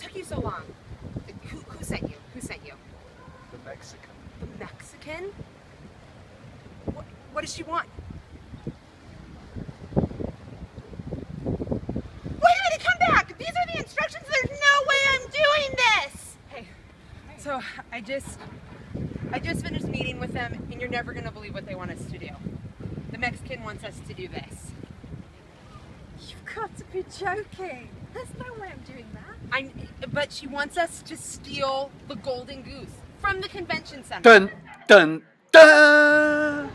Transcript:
took you so long? Who, who sent you? Who sent you? The Mexican. The Mexican? What, what does she want? Wait a minute, come back! These are the instructions. There's no way I'm doing this! Hey, so I just, I just finished meeting with them, and you're never gonna believe what they want us to do. The Mexican wants us to do this. You've got to be joking. There's no way I'm doing that. I, but she wants us to steal the golden goose from the convention center. Dun dun dun.